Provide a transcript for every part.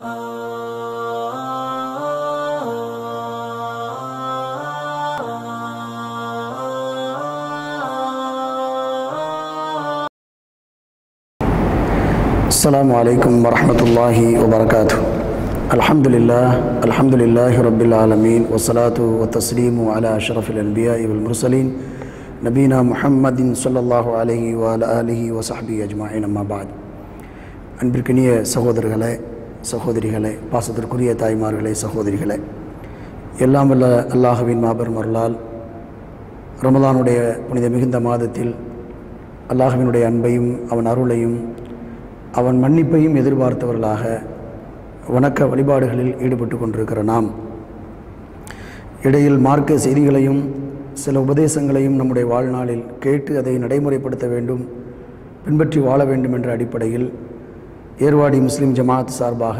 السلام عليكم ورحمة الله وبركاته الحمد لله الحمد لله رب العالمين والصلاة والتسليم على أشرف الأنبياء والمرسلين نبينا محمد صلى الله عليه وعلى آله وصحبه أجمعين أما بعد أنبركني سهودر غلاء சகோதரிகளே பாசத்திற்குரிய தாய்மார்களே சகோதரிகளே எல்லாம் வல்ல அல்லாஹுவின் மாபெரும் அருளால் ரமதானுடைய புனித மிகுந்த மாதத்தில் அல்லாஹுவினுடைய அன்பையும் அவன் அருளையும் அவன் மன்னிப்பையும் எதிர்பார்த்தவர்களாக வணக்க வழிபாடுகளில் ஈடுபட்டு கொண்டிருக்கிற நாம் இடையில் மார்க்க செய்திகளையும் சில உபதேசங்களையும் நம்முடைய வாழ்நாளில் கேட்டு அதை நடைமுறைப்படுத்த வேண்டும் பின்பற்றி வாழ வேண்டும் என்ற அடிப்படையில் ஏர்வாடி முஸ்லீம் ஜமாத் சார்பாக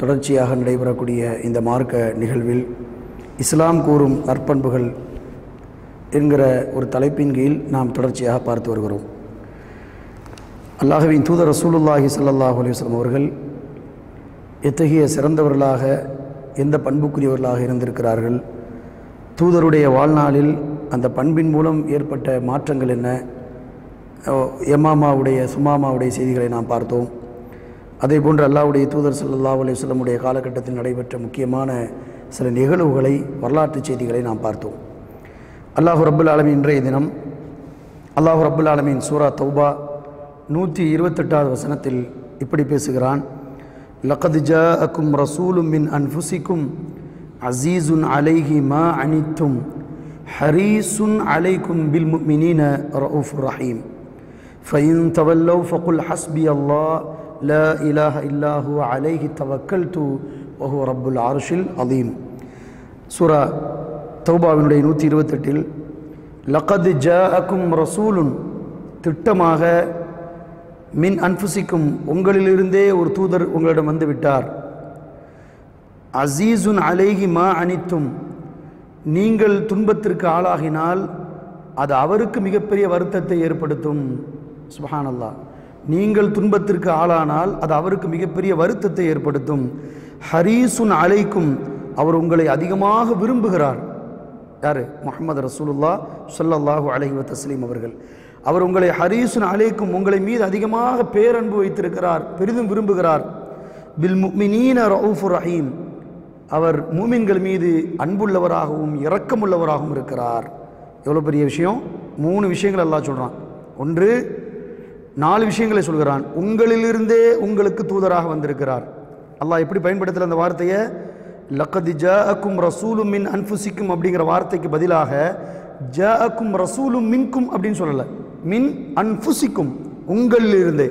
தொடர்ச்சியாக நடைபெறக்கூடிய இந்த மார்க்க நிகழ்வில் இஸ்லாம் கூறும் நற்பண்புகள் என்கிற ஒரு தலைப்பின் கீழ் நாம் தொடர்ச்சியாக பார்த்து வருகிறோம். அல்லாஹுவின் தூதர் ரசூலுல்லாஹி சல்லாஹ் அலைஹி அவர்கள் எத்தகைய சிறந்தவர்களாக எந்த பண்புக்குரியவர்களாக இருந்திருக்கிறார்கள் தூதருடைய வாழ்நாளில் அந்த பண்பின் மூலம் ஏற்பட்ட மாற்றங்கள் என்ன எமாமாவுடைய சுமாமாவுடைய செய்திகளை நாம் பார்த்தோம். அதே போன்று அல்லாவுடைய தூதர் சல்லா அலி சொல்லமுடைய காலகட்டத்தில் நடைபெற்ற முக்கியமான சில நிகழ்வுகளை வரலாற்று செய்திகளை நாம் பார்த்தோம். அல்லாஹு ரபுல் ஆலமின் இன்றைய தினம் அல்லாஹு ரபுல் ஆலமின் சூரா தௌபா நூற்றி இருபத்தெட்டாவது வசனத்தில் இப்படி பேசுகிறான். லகது ஜாஅக்கும் ரசூலும் மின் அன்ஃபுசிக்கும் அசீசுன் அலைஹி மா அனித்தும் ஹரீசுன் அலைக்கும் பில் முக்மினீன ரவுஃப் ரஹீம். ஃபைன் தவல்லோ ஃபகுல் ஹஸ்பி அல்லா லா இலாஹ இல்லாஹு அலைஹி தவக்கல்து வஹு ரப்புல் ஆர்ஷில் அதீம் சூரா தௌபாவினுடைய நூற்றி இருபத்தெட்டில் லகது ஜாஅக்கும் ரசூலுன் திட்டமாக மின் அன்புசிக்கும் உங்களிலிருந்தே ஒரு தூதர் உங்களிடம் வந்துவிட்டார். அசீசுன் அலைஹி மா அனித்தும். நீங்கள் துன்பத்திற்கு ஆளாகினால் அது அவருக்கு மிகப்பெரிய வருத்தத்தை ஏற்படுத்தும். சுபஹானல்லா. நீங்கள் துன்பத்திற்கு ஆளானால் அது அவருக்கு மிகப்பெரிய வருத்தத்தை ஏற்படுத்தும். ஹரீசுன் அலைக்கும் அவர் உங்களை அதிகமாக விரும்புகிறார். யார்? முகமது ரசூலுல்லா சொல்லல்லாஹு அலஹி வத்தஸ்லீம் அவர்கள். அவர் உங்களை ஹரீசுன் அலைக்கும் உங்களை மீது அதிகமாக பேரன்பு வைத்திருக்கிறார் பெரிதும் விரும்புகிறார். பில் முக்மினீன ரவுஃபு ரஹீம் அவர் மூமின்கள் மீது அன்புள்ளவராகவும் இரக்கமுள்ளவராகவும் இருக்கிறார். எவ்வளோ பெரிய விஷயம்? மூணு விஷயங்கள் எல்லாம் சொல்கிறான் ஒன்று நாலு விஷயங்களை சொல்கிறான். உங்களிலிருந்தே உங்களுக்கு தூதராக வந்திருக்கிறார். அல்லாஹ் எப்படி பயன்படுத்தல அந்த வார்த்தையை? லக்கதி ஜ அக்கும் ரசூலும் மின் அன்ஃபுசிக்கும் அப்படிங்கிற வார்த்தைக்கு பதிலாக ஜ அக்கும் ரசூலும் மின்கும் அப்படின்னு சொல்லலை. மின் அன்ஃபுசிக்கும் உங்களிலிருந்தே.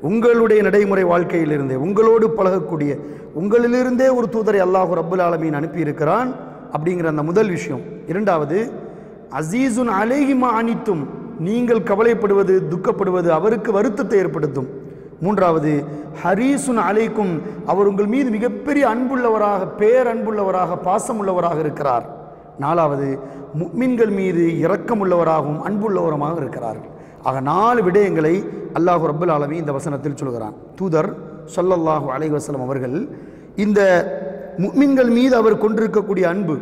உங்களுடைய நடைமுறை வாழ்க்கையிலிருந்தே. உங்களோடு பழகக்கூடிய உங்களிலிருந்தே ஒரு தூதரை அல்லாஹு ரப்புல் ஆலமீன் அனுப்பியிருக்கிறான் அப்படிங்கிற அந்த முதல் விஷயம். இரண்டாவது அசீசுன் அலேஹிமா அனித்தும் நீங்கள் கவலைப்படுவது துக்கப்படுவது அவருக்கு வருத்தத்தை ஏற்படுத்தும். மூன்றாவது ஹரீசுன் அலைக்கும் அவர் உங்கள் மீது மிகப்பெரிய அன்புள்ளவராக பேரன்புள்ளவராக பாசமுள்ளவராக இருக்கிறார். நாலாவது முக்மின்கள் மீது இரக்கமுள்ளவராகவும் அன்புள்ளவரமாக இருக்கிறார்கள். ஆக நாலு விடயங்களை அல்லாஹு ரபுல் ஆலமி இந்த வசனத்தில் சொல்கிறான். தூதர் சொல்லல்லாஹு அலை வசலம் அவர்கள் இந்த முக்மின்கள் மீது அவர் கொண்டிருக்கக்கூடிய அன்பு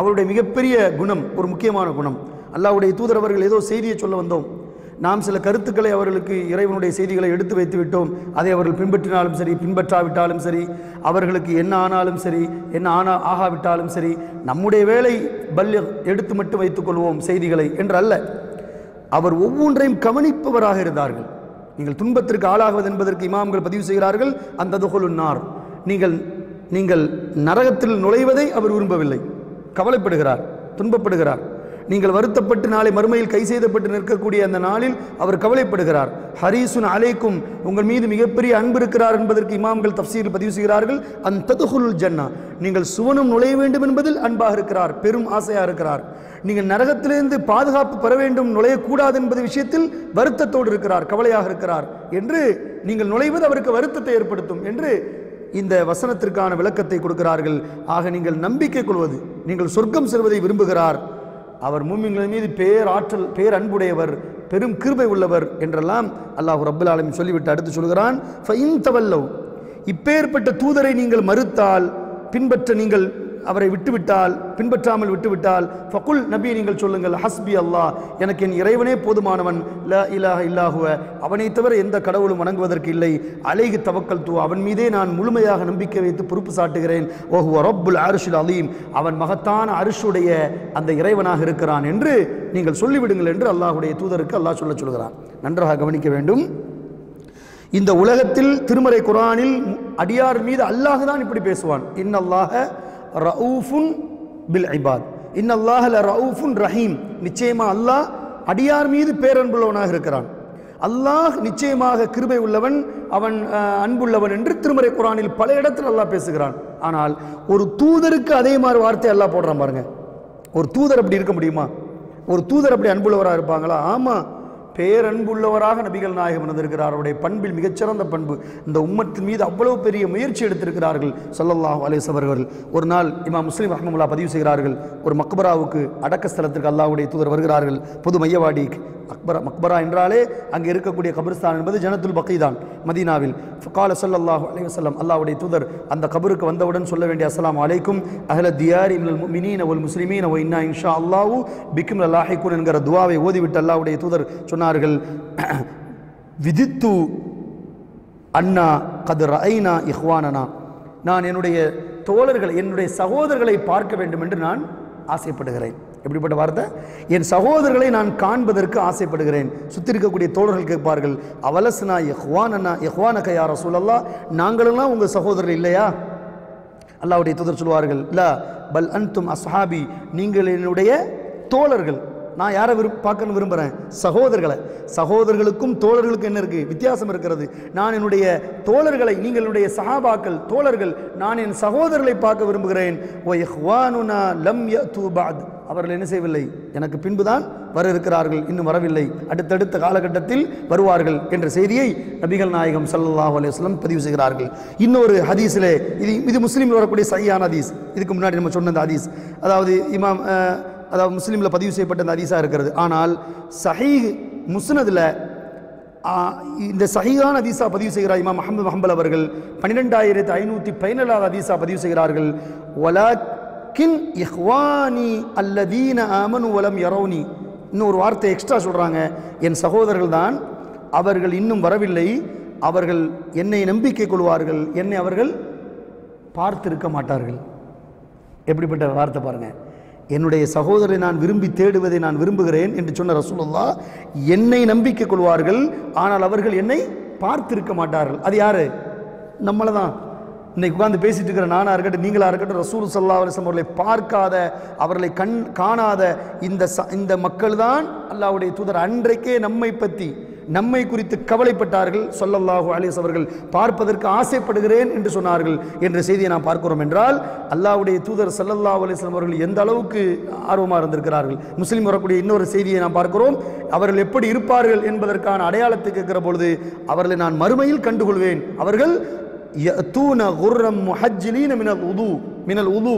அவருடைய மிகப்பெரிய குணம் ஒரு முக்கியமான குணம் அல்லாவுடைய தூதர் அவர்கள் ஏதோ செய்தியை சொல்ல வந்தோம். நாம் சில கருத்துக்களை அவர்களுக்கு இறைவனுடைய செய்திகளை எடுத்து வைத்து விட்டோம். அதை அவர்கள் பின்பற்றினாலும் சரி பின்பற்றாவிட்டாலும் சரி அவர்களுக்கு என்ன ஆனாலும் சரி என்ன ஆனா ஆகாவிட்டாலும் சரி நம்முடைய வேலை பல்ய எடுத்து மட்டும் வைத்துக் கொள்வோம் செய்திகளை என்று அல்ல அவர் ஒவ்வொன்றையும் கவனிப்பவராக இருந்தார்கள். நீங்கள் துன்பத்திற்கு ஆளாகுவது என்பதற்கு இமாம்கள் பதிவு செய்கிறார்கள். அந்த துகொலுன்னார் நீங்கள் நீங்கள் நரகத்தில் நுழைவதை அவர் விரும்பவில்லை. கவலைப்படுகிறார் துன்பப்படுகிறார். நீங்கள் வருத்தப்பட்டு நாளை மறுமையில் கை செய்தப்பட்டு நிற்கக்கூடிய அந்த நாளில் அவர் கவலைப்படுகிறார். ஹரீசுன் அலைக்கும் உங்கள் மீது மிகப்பெரிய அன்பு இருக்கிறார் என்பதற்கு இமாம்கள் தப்சீரில் பதிவு செய்கிறார்கள். அந்த ஜன்னா. நீங்கள் சுவனம் நுழைய வேண்டும் என்பதில் அன்பாக இருக்கிறார் பெரும் ஆசையாக இருக்கிறார். நீங்கள் நரகத்திலிருந்து பாதுகாப்பு பெற வேண்டும் நுழையக்கூடாது என்பது விஷயத்தில் வருத்தத்தோடு இருக்கிறார் கவலையாக இருக்கிறார் என்று நீங்கள் நுழைவது அவருக்கு வருத்தத்தை ஏற்படுத்தும் என்று இந்த வசனத்திற்கான விளக்கத்தை கொடுக்கிறார்கள். ஆக நீங்கள் நம்பிக்கை கொள்வது நீங்கள் சொர்க்கம் செல்வதை விரும்புகிறார். அவர் மூமின்கள் மீது பேர் ஆற்றல் பேர் அன்புடையவர் பெரும் கிருபை உள்ளவர் என்றெல்லாம் அல்லாஹ் ரபுல் ஆலமி சொல்லிவிட்டு அடுத்து சொல்கிறான் தவல்லவ். இப்பேற்பட்ட தூதரை நீங்கள் மறுத்தால் பின்பற்ற நீங்கள் அவரை விட்டுவிட்டால் பின்பற்றாமல் விட்டுவிட்டால் ஃபகுல் நபி நீங்கள் சொல்லுங்கள் ஹஸ்பி அல்லாஹ் எனக்கு என் இறைவனே போதுமானவன் ல இலாக இல்லாஹுவ அவனை தவிர எந்த கடவுளும் வணங்குவதற்கு இல்லை. அலைகு தவக்கல் தூ அவன் மீதே நான் முழுமையாக நம்பிக்கை வைத்து பொறுப்பு சாட்டுகிறேன். ஓஹுவ ரப்புல் அரிஷுல் அலீம். அவன் மகத்தான அரிஷுடைய அந்த இறைவனாக இருக்கிறான் என்று நீங்கள் சொல்லிவிடுங்கள் என்று அல்லாஹுடைய தூதருக்கு அல்லாஹ் சொல்ல சொல்கிறான். நன்றாக கவனிக்க வேண்டும். இந்த உலகத்தில் திருமறை குரானில் அடியார் மீது அல்லாஹ் தான் இப்படி பேசுவான். இன்னல்லாஹ ரவுஃபுன் பில் இபாத். இன்னல்லாஹ ல ரவுஃபுன் ரஹீம். நிச்சயமா அல்லாஹ் அடியார் மீது பேரன்புள்ளவனாக இருக்கிறான். அல்லாஹ் நிச்சயமாக கிருபை உள்ளவன் அவன் அன்புள்ளவன் என்று திருமறை குரானில் பல இடத்தில் அல்லாஹ் பேசுகிறான். ஆனால் ஒரு தூதருக்கு அதே மாதிரி வார்த்தை அல்லாஹ் போடுறான் பாருங்க. ஒரு தூதர் அப்படி இருக்க முடியுமா? ஒரு தூதர் அப்படி அன்புள்ளவராக இருப்பாங்களா? ஆமாம் பேரன்புள்ளவராக நபிகள் நாயகம் இருந்திருக்கிறார் அவருடைய பண்பில் மிகச்சிறந்த பண்பு. இந்த உம்மத்தின் மீது அவ்வளவு பெரிய முயற்சி எடுத்திருக்கிறார்கள். சொல்லல்லாஹ் அலேஸ் அவர்கள். ஒரு நாள் இமா முஸ்லீம் ரஹ்மமுல்லா பதிவு செய்கிறார்கள். ஒரு மக்பராவுக்கு அடக்க ஸ்தலத்திற்கு அல்லாவுடைய தூதர் வருகிறார்கள். பொது மையவாடி அக்பரா மக்பரா என்றாலே அங்கே இருக்கக்கூடிய கபிரிஸ்தான் என்பது ஜனத்துல் பக்கி தான் மதீனாவில். கால சல்லாஹூ அலி வஸல்லம் அல்லாவுடைய தூதர் அந்த கபருக்கு வந்தவுடன் சொல்ல வேண்டிய அஸ்லாம் அலைக்கும் அஹ்ல தியாரி மினல் முஃமினீன வல் முஸ்லிமீன ஒ இன்னா இன்ஷா அல்லாஹு பிக்கும் லாஹிகுன் என்கிற துவாவை ஓதிவிட்டு அல்லாவுடைய தூதர் சொன்னார்கள் விதித்து அண்ணா கதிர் ஐனா இஹ்வானனா. நான் என்னுடைய தோழர்களை என்னுடைய சகோதரர்களை பார்க்க வேண்டும் என்று நான் ஆசைப்படுகிறேன். எப்படிப்பட்ட வார்த்தை? என் சகோதரர்களை நான் காண்பதற்கு ஆசைப்படுகிறேன். சுற்றி இருக்கக்கூடிய தோழர்கள் கேட்பார்கள் அவலஸ்னா எஹ்வானண்ணா எஹ்வானக யார் சூழல்லா நாங்களெல்லாம் உங்கள் சகோதரர் இல்லையா? அல்லாவுடைய தூதர் சொல்வார்கள் இல்லை பல் அன்தும் அஸ்ஹாபி. நீங்கள் என்னுடைய தோழர்கள். நான் யாரை விரும் பார்க்கணும் விரும்புகிறேன் சகோதரர்களை. சகோதரர்களுக்கும் தோழர்களுக்கும் என்ன இருக்குது வித்தியாசம் இருக்கிறது. நான் என்னுடைய தோழர்களை நீங்கள் சஹாபாக்கள் தோழர்கள் நான் என் சகோதரர்களை பார்க்க விரும்புகிறேன். ஓ இஹ்வானுனா லம் தூபாத் அவர்கள் என்ன செய்யவில்லை? எனக்கு பின்புதான் வர இருக்கிறார்கள் இன்னும் வரவில்லை. அடுத்தடுத்த காலகட்டத்தில் வருவார்கள் என்ற செய்தியை நபிகள் நாயகம் சல்லாஹ் அலுவலம் பதிவு செய்கிறார்கள். இன்னொரு ஹதீஸிலே இது இது முஸ்லீமில் வரக்கூடிய சரியான ஹதீஸ். இதுக்கு முன்னாடி நம்ம சொன்ன அந்த ஹதீஸ். அதாவது இமாம் அதாவது முஸ்லீமில் பதிவு செய்யப்பட்ட அந்த ஹதீஸாக இருக்கிறது. ஆனால் சஹீஹ் முஸ்னதில் இந்த சஹீஹான அதீசா பதிவு செய்கிறார் இமாம் அஹமது ஹம்பல் அவர்கள். பன்னிரெண்டாயிரத்து ஐநூற்றி பதினேழாவது அதீசா பதிவு செய்கிறார்கள். வலாக்கின் இஹ்வானி அல்லதீன ஆமனு வலம் யரௌனி இன்னொரு வார்த்தை எக்ஸ்ட்ரா சொல்கிறாங்க என் சகோதரர்கள் தான் அவர்கள் இன்னும் வரவில்லை. அவர்கள் என்னை நம்பிக்கை கொள்வார்கள். என்னை அவர்கள் பார்த்திருக்க மாட்டார்கள். எப்படிப்பட்ட வார்த்தை பாருங்க. என்னுடைய சகோதரரை நான் விரும்பி தேடுவதை நான் விரும்புகிறேன் என்று சொன்ன ரசூலுல்லா என்னை நம்பிக்கை கொள்வார்கள். ஆனால் அவர்கள் என்னை பார்த்திருக்க மாட்டார்கள். அது யாரு? நம்மளை தான் இன்னைக்கு உட்காந்து பேசிட்டு இருக்கிற நானா இருக்கட்டும் நீங்களாக இருக்கட்டும் ரசூல் சல்லா அலிஸ்லாம் அவர்களை பார்க்காத அவர்களை கண் காணாத இந்த ச- இந்த மக்கள் தான் அல்லாவுடைய தூதர். அன்றைக்கே நம்மை பற்றி நம்மை குறித்து கவலைப்பட்டார்கள் சொல்லல்லாஹு அலிஸ் அவர்கள். பார்ப்பதற்கு ஆசைப்படுகிறேன் என்று சொன்னார்கள். என்ற செய்தியை நாம் பார்க்கிறோம் என்றால் அல்லாவுடைய தூதர் சல்லல்லாஹ் அலிஸ்லாம் அவர்கள் எந்த அளவுக்கு ஆர்வமாக இருந்திருக்கிறார்கள்? முஸ்லீம் வரக்கூடிய இன்னொரு செய்தியை நாம் பார்க்கிறோம். அவர்கள் எப்படி இருப்பார்கள் என்பதற்கான அடையாளத்தை கேட்கிற பொழுது அவர்களை நான் மறுமையில் கண்டுகொள்வேன். அவர்கள் யத்தூன குர்ரம் முஹஜ்ஜிலீன மினல் உது மினல் உது.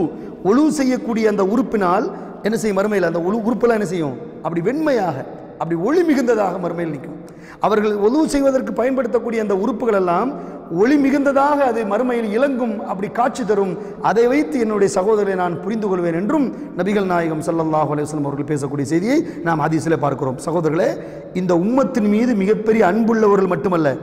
ஒழு செய்யக்கூடிய அந்த உறுப்பினால் என்ன செய்யும் மறுமையில்? அந்த உழு உறுப்பெல்லாம் என்ன செய்யும்? அப்படி வெண்மையாக அப்படி ஒளி மிகுந்ததாக மறுமையில் நிற்கும். அவர்கள் ஒழுவு செய்வதற்கு பயன்படுத்தக்கூடிய அந்த உறுப்புகள் எல்லாம் ஒளி மிகுந்ததாக அது மறுமையில் இலங்கும் அப்படி காட்சி தரும். அதை வைத்து என்னுடைய சகோதரரை நான் புரிந்து கொள்வேன் என்றும் நபிகள் நாயகம் ஸல்லல்லாஹு அலுவலம் அவர்கள் பேசக்கூடிய செய்தியை நாம் ஹதீஸில் பார்க்கிறோம். சகோதரர்களே இந்த உம்மத்தின் மீது மிகப்பெரிய அன்புள்ளவர்கள் மட்டுமல்ல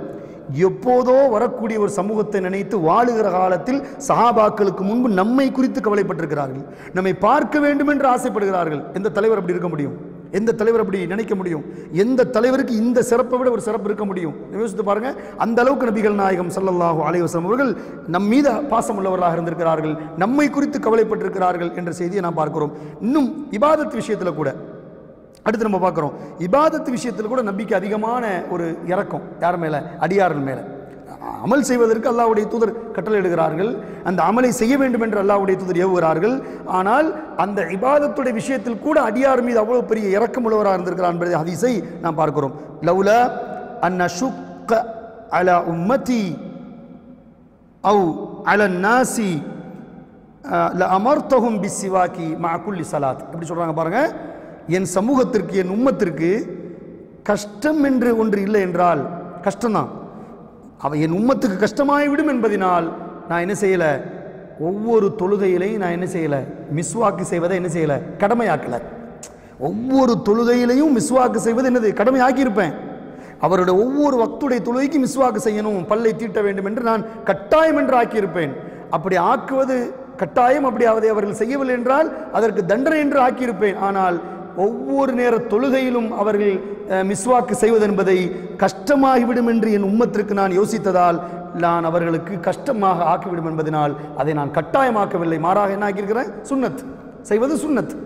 எப்போதோ வரக்கூடிய ஒரு சமூகத்தை நினைத்து வாழுகிற காலத்தில் சஹாபாக்களுக்கு முன்பு நம்மை குறித்து கவலைப்பட்டிருக்கிறார்கள். நம்மை பார்க்க வேண்டும் என்று ஆசைப்படுகிறார்கள். எந்த தலைவர் அப்படி இருக்க முடியும்? எந்த தலைவர் அப்படி நினைக்க முடியும்? எந்த தலைவருக்கு இந்த சிறப்பை விட ஒரு சிறப்பு இருக்க முடியும்? யோசித்து பாருங்க. அந்த அளவுக்கு நபிகள் நாயகம் சல்லல்லாஹு அலைவசம் அவர்கள் நம் மீது பாசம் உள்ளவர்களாக இருந்திருக்கிறார்கள். நம்மை குறித்து கவலைப்பட்டிருக்கிறார்கள் என்ற செய்தியை நாம் பார்க்கிறோம். இன்னும் இபாதத் விஷயத்தில் கூட அடுத்து நம்ம பார்க்குறோம். இபாதத்து விஷயத்தில் கூட நம்பிக்கை அதிகமான ஒரு இறக்கம். யார் மேலே? அடியார்கள் மேலே. அமல் செய்வதற்கு அல்லாவுடைய தூதர் கட்டளையிடுகிறார்கள் அந்த அமலை செய்ய வேண்டும் என்று அல்லாவுடைய தூதர் ஏவுகிறார்கள். ஆனால் அந்த இபாதத்துடைய விஷயத்தில் கூட அடியார் மீது அவ்வளவு பெரிய இறக்கம் உள்ளவராக இருந்திருக்கிறார் என்பதை ஹதீஸை நாம் பார்க்கிறோம். லவ்ல அன் அஷுக்க அலா உம்மதி அவு அல நாசி அமர்த்தகும் பிசிவாக்கி குல்லி சலாத். எப்படி சொல்கிறாங்க பாருங்கள் என் சமூகத்திற்கு என் உம்மத்திற்கு கஷ்டம் என்று ஒன்று இல்லை என்றால் கஷ்டம்தான். அவன் என் உம்மத்துக்கு கஷ்டமாகிவிடும் என்பதினால் நான் என்ன செய்யலை? ஒவ்வொரு தொழுகையிலையும் நான் என்ன செய்யலை? மிஸ்வாக்கு செய்வதை என்ன செய்யலை? கடமையாக்கலை. ஒவ்வொரு தொழுகையிலையும் மிஸ்வாக்கு செய்வது என்னது? கடமையாக்கியிருப்பேன். அவருடைய ஒவ்வொரு வக்துடைய தொழுகைக்கு மிஸ்வாக்கு செய்யணும் பல்லை தீட்ட வேண்டும் என்று நான் கட்டாயம் என்று ஆக்கியிருப்பேன். அப்படி ஆக்குவது கட்டாயம் அப்படி அவதை அவர்கள் செய்யவில்லை என்றால் அதற்கு தண்டனை என்று ஆக்கியிருப்பேன். ஆனால் ஒவ்வொரு நேர தொழுகையிலும் அவர்கள் மிஸ்வாக்கு செய்வதென்பதை கஷ்டமாகிவிடும் என்று என் உம்மத்திற்கு நான் யோசித்ததால் நான் அவர்களுக்கு கஷ்டமாக ஆக்கிவிடும் என்பதனால் அதை நான் கட்டாயமாக்கவில்லை. மாறாக என்ன ஆக்கியிருக்கிறேன்? சுன்னத் செய்வது சுன்னத்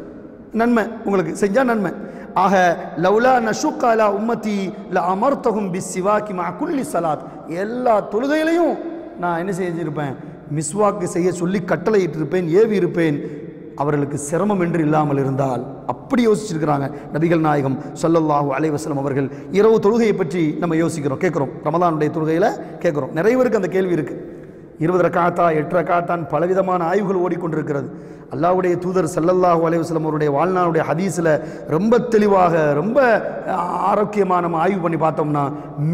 நன்மை. உங்களுக்கு செஞ்சால் நன்மை. ஆக லவ்லா நஷுக்காலா உம்மத்தி ல அமர்த்தகும் பி சிவாக்கி மா குல்லி சலாத். எல்லா தொழுகையிலையும் நான் என்ன செஞ்சிருப்பேன்? மிஸ்வாக்கு செய்ய சொல்லி கட்டளையிட்டு இருப்பேன் ஏவி இருப்பேன் அவர்களுக்கு சிரமம் என்று இல்லாமல் இருந்தால் அப்படி யோசிச்சிருக்கிறாங்க நபிகள் நாயகம் ஸல்லல்லாஹு அலைவசலம் அவர்கள். இரவு தொழுகையை பற்றி நம்ம யோசிக்கிறோம் கேட்குறோம். ரமலானுடைய தொழுகையில் கேட்குறோம். நிறைய பேருக்கு அந்த கேள்வி இருக்குது இருபது ரக்காத்தா எட்டு ரக்காத்தான் பலவிதமான ஆய்வுகள் ஓடிக்கொண்டிருக்கிறது. அல்லாவுடைய தூதர் ஸல்லல்லாஹு அலைஹி அவருடைய வாழ்நாளுடைய ஹதீஸில் ரொம்ப தெளிவாக ரொம்ப ஆரோக்கியமாக நம்ம ஆய்வு பண்ணி பார்த்தோம்னா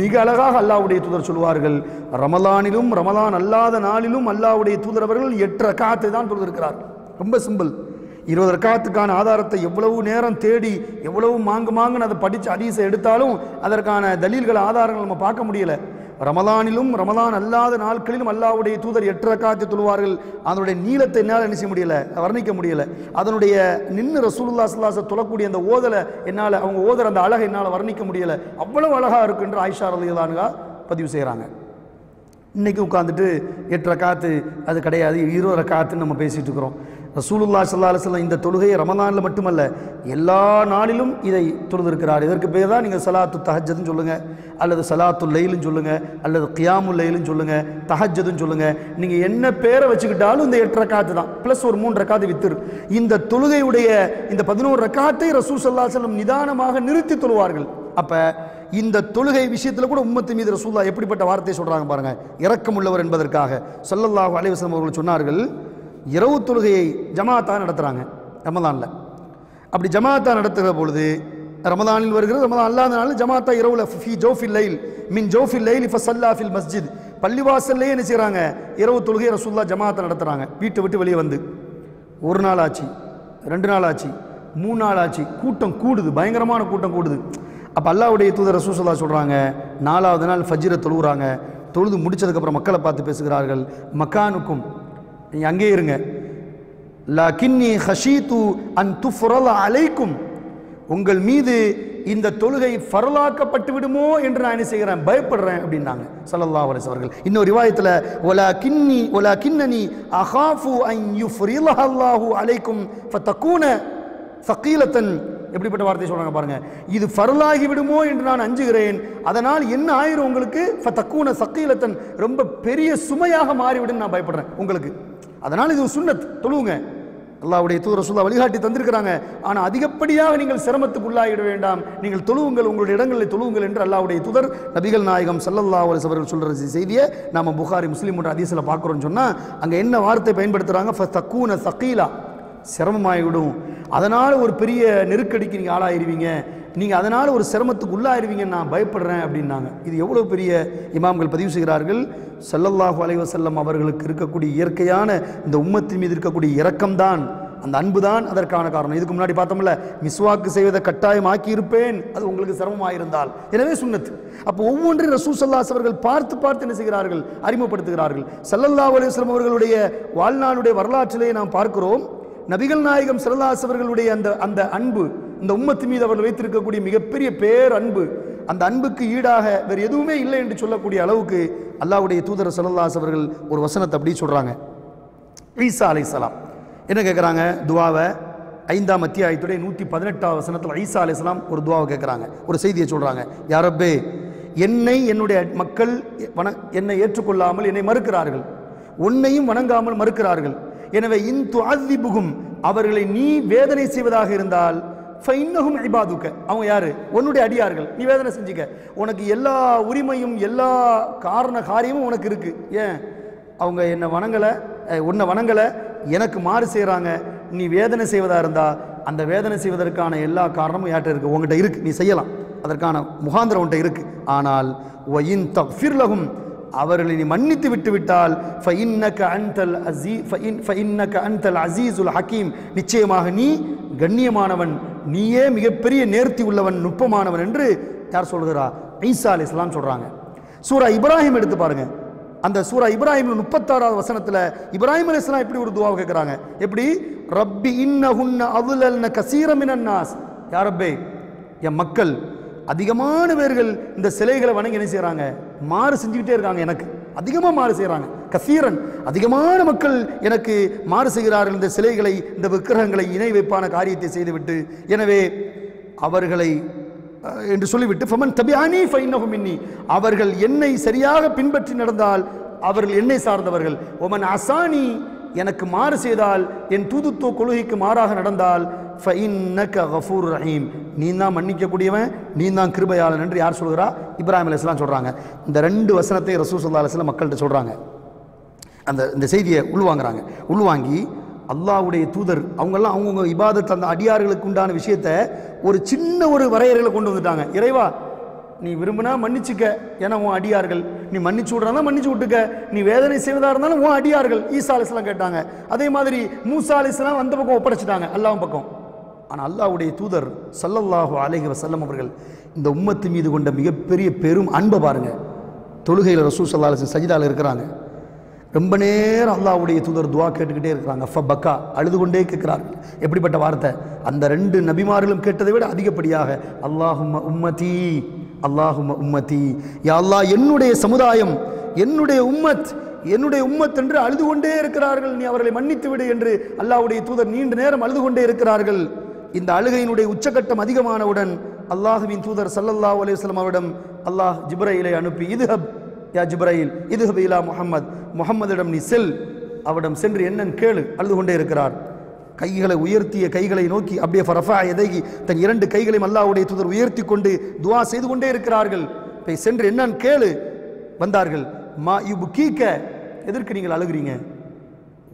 மிக அழகாக அல்லாவுடைய தூதர் சொல்வார்கள் ரமலானிலும் ரமலான் அல்லாத நாளிலும் அல்லாவுடைய தூதர் அவர்கள் எட்டு ரக்காத்தை தான் தொழுதிருக்கிறார்கள். ரொம்ப சிம்பிள். இருபது ரக்காத்துக்கான ஆதாரத்தை எவ்வளவு நேரம் தேடி எவ்வளவு மாங்கு மாங்குன்னு அதை படித்து அதீசை எடுத்தாலும் அதற்கான தலீல்கள் ஆதாரங்கள் நம்ம பார்க்க முடியல. ரமலானிலும் ரமலான் அல்லாத நாட்களிலும் அல்லாஹ்வுடைய தூதர் எட்டு ரக்காத்து தொழுவார்கள். அதனுடைய நீளத்தை என்னால் என்ன செய்ய முடியல? வர்ணிக்க முடியல. அதனுடைய நின்று ரசூலுல்லா சுல்லாசை தொழக்கூடிய அந்த ஓதலை என்னால் அவங்க ஓதுற அந்த அழகை என்னால் வர்ணிக்க முடியல. அவ்வளவு அழகாக இருக்குன்ற ஆயிஷா அலிதானுகா பதிவு செய்கிறாங்க இன்றைக்கி உட்காந்துட்டு எட்டு ரக்காத்து அது கிடையாது இருபது ரக்காத்துன்னு நம்ம பேசிகிட்டு இருக்கிறோம். ரசூலுல்லா சல்லா அலுவலம் இந்த தொழுகையை ரமலானில் மட்டுமல்ல எல்லா நாளிலும் இதை தொழுதிருக்கிறார். இதற்கு பேர் தான் நீங்கள் சலாத்து தஹஜ்ஜதுன்னு சொல்லுங்கள் அல்லது சலாத்து லைலுன்னு சொல்லுங்கள் அல்லது கியாமு லைலுன்னு சொல்லுங்கள் தஹஜ்ஜதுன்னு சொல்லுங்கள் நீங்கள் என்ன பேரை வச்சுக்கிட்டாலும் இந்த எட்டு ரக்காத்து தான். ப்ளஸ் ஒரு மூணு ரக்காத்து வித்துரு. இந்த தொழுகையுடைய இந்த பதினோரு ரக்காத்தை ரசூல் சல்லா செல்லம் நிதானமாக நிறுத்தி தொழுவார்கள். அப்போ இந்த தொழுகை விஷயத்தில் கூட உம்மத்து மீது ரசூல்லா எப்படிப்பட்ட வார்த்தையை சொல்கிறாங்க பாருங்கள் இரக்கம் உள்ளவர் என்பதற்காக சொல்லல்லாஹு அலைவசம் அவர்கள் சொன்னார்கள் இரவு தொழுகையை ஜமாத்தா நடத்துகிறாங்க ரமதானில் அப்படி ஜமாத்தா நடத்துகிற பொழுது ரமதானில் வருகிறது ரமதான் அல்லாத நாள் ஜமாத்தா இரவுல ஃபி ஜோஃபில் லைல் மின் ஜோஃபில் லைல் ஃபசல்லா ஃபில் மஸ்ஜித். பள்ளிவாசல்லே என்ன செய்கிறாங்க இரவு தொழுகை ரசூல்லா ஜமாத்தா நடத்துகிறாங்க வீட்டை விட்டு வெளியே வந்து. ஒரு நாள் ஆச்சு ரெண்டு நாள் ஆச்சு மூணு நாள் ஆச்சு கூட்டம் கூடுது பயங்கரமான கூட்டம் கூடுது. அப்போ அல்லாவுடைய தூதர் ரசூசல்லா சொல்கிறாங்க நாலாவது நாள் ஃபஜ்ரை தொழுகிறாங்க தொழுது முடிச்சதுக்கப்புறம் மக்களை பார்த்து பேசுகிறார்கள் மக்கானுக்கும் நீங்கள் அங்கேயே இருங்க. லகின்னி ஹஷீது அன் துஃபுரல் அலைக்கும். உங்கள் மீது இந்த தொழுகை ஃபரலாக்கப்பட்டு விடுமோ? என்று நான் என்ன செய்கிறேன் பயப்படுறேன் அப்படின்னாங்க. சல்லல்லா அலைஹி அவர்கள். இன்னொரு ரிவாயத்தில் ஒலா கின்னி ஒலா கின்னனி அஹாஃபு அன் யுஃப்ரிலஹ அல்லாஹு அலைக்கும் ஃபத்தக்கூன சக்கீலத்தன் எப்படிப்பட்ட வார்த்தை சொல்கிறாங்க பாருங்கள் இது ஃபரலாகி விடுமோ? என்று நான் அஞ்சுகிறேன். அதனால் என்ன ஆயிரும் உங்களுக்கு? ஃபத்தக்கூன சக்கீலத்தன் ரொம்ப பெரிய சுமையாக மாறிவிடும் நான் பயப்படுறேன். உங்களுக்கு? அதனால் இது ஒரு தொழுவுங்க. அல்லாவுடைய தூர ரசூலுல்லாஹ் வழிகாட்டி தந்திருக்கிறாங்க. ஆனால் அதிகப்படியாக நீங்கள் சிரமத்துக்கு உள்ளாகிட வேண்டாம். நீங்கள் தொழுவுங்கள் உங்களுடைய இடங்களில் தொழுவுங்கள் என்று அல்லாவுடைய துதர் நபிகள் நாயகம் சல்லல்லா அலிஸ் அவர்கள் சொல்கிற செய்தியை நம்ம புகாரி முஸ்லீம் என்ற ஹதீஸில் பார்க்குறோம்னு சொன்னால் அங்கே என்ன வார்த்தை பயன்படுத்துகிறாங்க ஃபதக்கூன சக்கீலா சிரமமாகிவிடும். அதனால் ஒரு பெரிய நெருக்கடிக்கு நீங்கள் ஆளாயிருவீங்க. நீங்கள் அதனால் ஒரு சிரமத்துக்கு உள்ளாயிருவீங்கன்னு நான் பயப்படுறேன் அப்படின்னாங்க. இது எவ்வளோ பெரிய இமாம்கள் பதிவு செய்கிறார்கள்? சல்லல்லாஹு அலைவசல்லம் அவர்களுக்கு இருக்கக்கூடிய இயற்கையான இந்த உம்மத்தின் மீது இருக்கக்கூடிய இரக்கம்தான் அந்த அன்பு தான் அதற்கான காரணம். இதுக்கு முன்னாடி பார்த்தோம்ல மிஸ்வாக்கு செய்வதை கட்டாயமாக்கி இருப்பேன் அது உங்களுக்கு சிரமமாயிருந்தால். எனவே சுண்ணத்து. அப்போ ஒவ்வொன்றையும் ரசூ சல்லாஸ் அவர்கள் பார்த்து பார்த்து என்ன செய்கிறார்கள்? அறிமுகப்படுத்துகிறார்கள். சல்லல்லா அலைஹி அவர்களுடைய வாழ்நாளுடைய வரலாற்றிலே நாம் பார்க்கிறோம் நபிகள் நாயகம் ஸல்லல்லாஹு அவர்களுடைய அந்த அந்த அன்பு இந்த உம்மத்து மீது அவர்கள் வைத்திருக்கக்கூடிய மிகப்பெரிய பேர் அன்பு அந்த அன்புக்கு ஈடாக வேறு எதுவுமே இல்லை என்று சொல்லக்கூடிய அளவுக்கு அல்லாவுடைய தூதர் சலல்லாஸ் அவர்கள் ஒரு வசனத்தை அப்படி சொல்கிறாங்க ஈசா சலாம் என்ன கேட்குறாங்க? துவாவை ஐந்தாம் அத்தியாயத்துடைய நூற்றி பதினெட்டாம் வசனத்தில் ஈசா அலைஹிஸ்ஸலாம் ஒரு துவாவை கேட்குறாங்க. ஒரு செய்தியை சொல்கிறாங்க யாரப்பே என்னை என்னுடைய மக்கள் வண என்னை ஏற்றுக்கொள்ளாமல் என்னை மறுக்கிறார்கள். உன்னையும் வணங்காமல் மறுக்கிறார்கள். எனவே இன் துவாதிபுகும் அவர்களை நீ வேதனை செய்வதாக இருந்தால் ஃபைன்னஹும் இபாதுக்க அவங்க யார்? உன்னுடைய அடியார்கள். நீ வேதனை செஞ்சுக்க. உனக்கு எல்லா உரிமையும் எல்லா காரண காரியமும் உனக்கு இருக்குது ஏன்? அவங்க என்னை வணங்கலை உன்னை வணங்கலை. எனக்கு மாறு செய்கிறாங்க நீ வேதனை செய்வதாக இருந்தால் அந்த வேதனை செய்வதற்கான எல்லா காரணமும் யார்கிட்ட இருக்கு. உங்ககிட்ட இருக்குது நீ செய்யலாம். அதற்கான முகாந்திரம் உன்கிட்ட இருக்குது ஆனால் ஒயின் தஃபிர்லகும் அவர்களை நீ மன்னித்து விட்டு விட்டால் ஃபஇன்னக அன்தல் அஸீ ஃபஇன் ஃபஇன்னக அன்தல் அஸீஸுல் ஹக்கீம் நிச்சயமாக நீ கண்ணியமானவன். நீயே மிகப்பெரிய நேர்த்தி உள்ளவன் நுட்பமானவன் என்று யார் சொல்கிறா? ஈசா அலி இஸ்லாம் சொல்கிறாங்க சூரா இப்ராஹிம் எடுத்து பாருங்க. அந்த சூரா இப்ராஹிம் முப்பத்தாறாவது வசனத்தில் இப்ராஹிம் அலைஹிஸ்ஸலாம் எப்படி ஒரு துவாவை கேட்குறாங்க எப்படி? ரப்பி இன்னஹுன்ன அதுலல்ன கசீரமினன் நாஸ். யா என் மக்கள் அதிகமான பேர்கள் இந்த சிலைகளை வணங்கி என்ன செய்கிறாங்க மாறு செஞ்சுக்கிட்டே இருக்காங்க எனக்கு. அதிகமாக மாறு செய்கிறாங்க கசீரன். அதிகமான மக்கள் எனக்கு மாறு செய்கிறார்கள். இந்த சிலைகளை இந்த விக்கிரகங்களை இணை வைப்பான காரியத்தை செய்துவிட்டு எனவே அவர்களை என்று சொல்லிவிட்டு ஃபமன் தபியானி ஃபைன்னஹு மின்னி. அவர்கள் என்னை சரியாக பின்பற்றி நடந்தால் அவர்கள் என்னை சார்ந்தவர்கள். ஒமன் அசானி எனக்கு மாறு செய்தால் என் தூதுத்துவ கொள்கைக்கு மாறாக நடந்தால் ஃபஇன்னக கஃபூர் ரஹீம். நீ தான் மன்னிக்கக்கூடியவன் நீ தான் கிருபையாளன் என்று யார் சொல்கிறா? இப்ராஹிம் அலிஸ்லாம் சொல்கிறாங்க இந்த ரெண்டு வசனத்தை ரசூல் சல்லா அலிஸ்லாம் மக்கள்கிட்ட சொல்கிறாங்க அந்த இந்த செய்தியை உள்வாங்குறாங்க. உள்வாங்கி அல்லாஹ்வுடைய தூதர் அவங்கெல்லாம் அவங்கவுங்க இபாதத் அந்த அடியார்களுக்கு உண்டான விஷயத்த ஒரு சின்ன ஒரு வரையறைகளை கொண்டு வந்துட்டாங்க. இறைவா நீ விரும்பினா மன்னிச்சுக்க. ஏன்னா உன் அடியார்கள் நீ மன்னிச்சு விட்றதா மன்னிச்சு விட்டுக்க. நீ வேதனை செய்வதாக இருந்தாலும் உன் அடியார்கள் ஈசா அலிஸ்லாம் கேட்டாங்க. அதே மாதிரி மூசா அலிஸ்லாம் அந்த பக்கம் ஒப்படைச்சிட்டாங்க அல்லாஹ் பக்கம். ஆனால் அல்லாஹ்வுடைய தூதர் சல்லல்லாஹு அலைஹி வசல்லம் அவர்கள் இந்த உம்மத்து மீது கொண்ட மிகப்பெரிய பெரும் அன்பை பாருங்கள் தொழுகையில் ரசூ சல்லா அலிஸ்லாம் சஜிதாவில் இருக்கிறாங்க. ரொம்ப நேரம் அல்லாவுடைய தூதர் துவா கேட்டுக்கிட்டே இருக்கிறாங்க. ஃப பக்கா அழுது கொண்டே கேட்கிறார்கள். எப்படிப்பட்ட வார்த்தை? அந்த ரெண்டு நபிமார்களும் கேட்டதை விட அதிகப்படியாக அல்லாஹும் உம்மதி அல்லாஹும் உம்மதி யா அல்லாஹ் என்னுடைய சமுதாயம் என்னுடைய உம்மத் என்னுடைய உம்மத் என்று அழுது கொண்டே இருக்கிறார்கள். நீ அவர்களை மன்னித்து விடு என்று அல்லாஹ்வுடைய தூதர் நீண்ட நேரம் அழுது கொண்டே இருக்கிறார்கள். இந்த அழுகையினுடைய உச்சகட்டம் அதிகமானவுடன் அல்லாஹுவின் தூதர் ஸல்லல்லாஹு அலைஹி அவரிடம் அல்லாஹ் ஜிப்ரையிலை அனுப்பி இதுஹப் யா ஜிப்ரையில் இதுஹப் இலா முகமது முகம்மதிடம் நீ செல். அவரிடம் சென்று என்னன்னு கேளு. அழுது கொண்டே இருக்கிறார். கைகளை உயர்த்திய கைகளை நோக்கி அப்படியே ஃபரஃபா எதைகி தன் இரண்டு கைகளையும் அல்லாவுடைய தூதர் உயர்த்தி கொண்டு துவா செய்து கொண்டே இருக்கிறார்கள். போய் சென்று என்னன்னு கேளு. வந்தார்கள். மா யுபு கீக்க எதற்கு நீங்கள் அழுகிறீங்க?